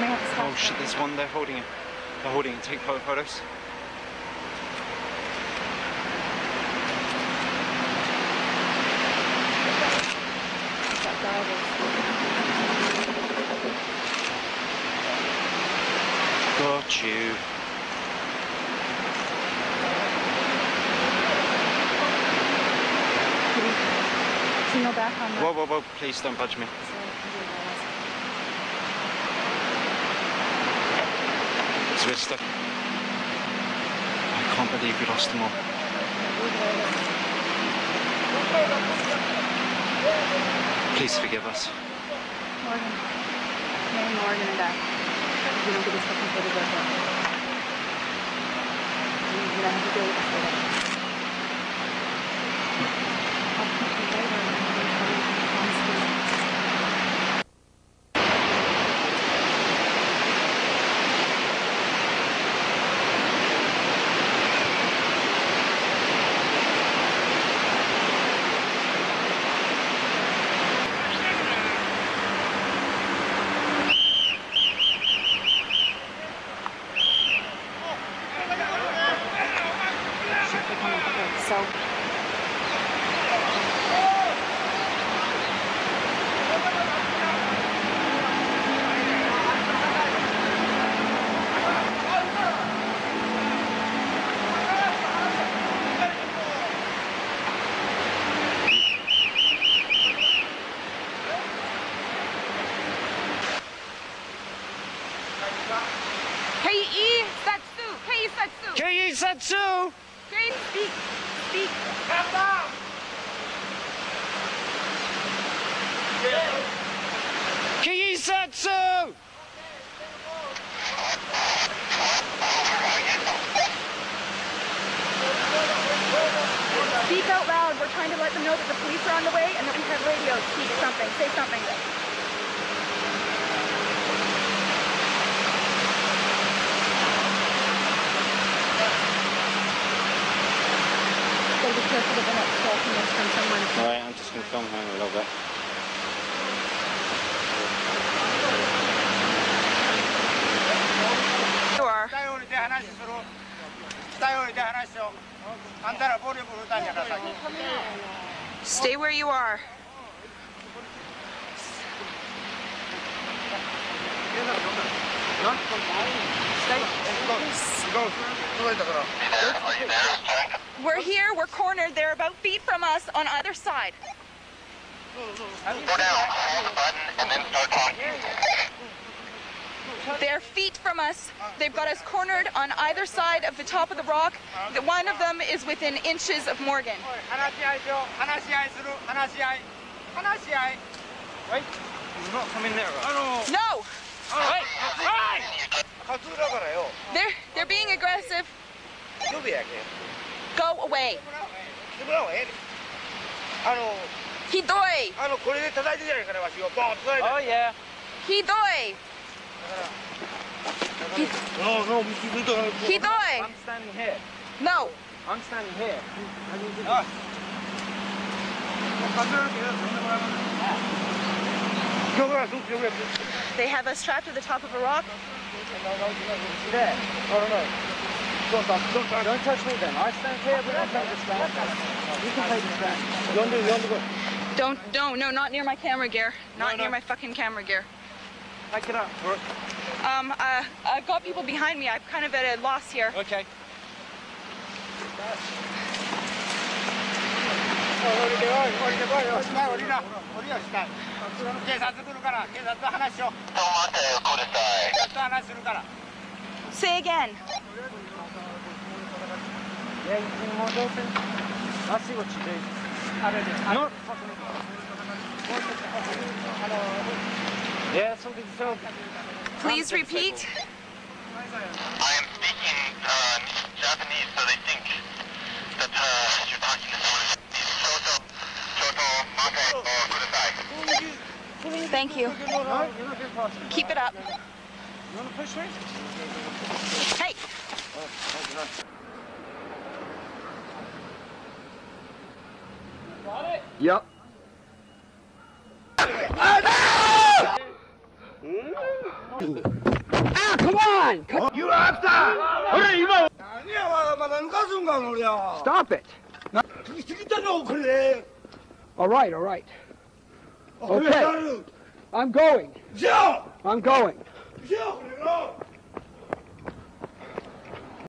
may have to stop. Oh shit, there's one they're holding it. They're holding it. Take photos. Got you. Can you signal back on. Whoa, whoa, whoa! Please don't budge me. We're. I can't believe we lost them all. Please forgive us. Morgan. Mary Morgan and I. We don't get this fucking footage of it. You're gonna have to deal with this later. I'll keep you later and I'm gonna tell you honestly. Shit, they're coming. Okay, so. Kei Satsu! Kei Satsu! Kei Satsu! Kei speak! Speak! Kei Satsu! Speak out loud. We're trying to let them know that the police are on the way and that we have radios. Speak something. Say something. the next minutes from someone. Alright, I'm just going to film a little bit. Stay where you are. Stay. Go. Go. We're here, we're cornered. They're about feet from us on either side. Go down, hold the button, and then start talking. They're feet from us. They've got us cornered on either side of the top of the rock. The one of them is within inches of Morgan. Right? He's not coming there, right? No! Right! They're, they're being aggressive. You'll be active. Go away. してもらおうええねんあの Hidoi! あのこれで叩いてじゃないからわしをボーンと叩いて Oh yeah. Hidoi! No, no, we can do it. Hidoi! I'm standing here. No! I'm standing here. あ勝浦けどそんなもらう今日からすぐ今日から They have us trapped to the top of a rock. Don't touch, me then. I stand here, we don't touch this stand. You can play this stand. You want to, you want to go? Don't, don't, no, not near my camera gear. Not no, no. near my fucking camera gear. Back it up. Um, uh, I've got people behind me. I'm kind of at a loss here. Okay. Say again. Yeah, you can more open. I see what you do. Not. Yeah, something to film. Please repeat. I am speaking uh, Japanese, so they think that uh, you're talking to someone. Shoto, Shoto, Mate, or Kudasai. Thank you. No, you're not doing past me. Keep it up. You want to push me? Hey! Yep. Ah, come on! Cut. You have to! Stop it! All right, all right. Okay. I'm going. I'm going.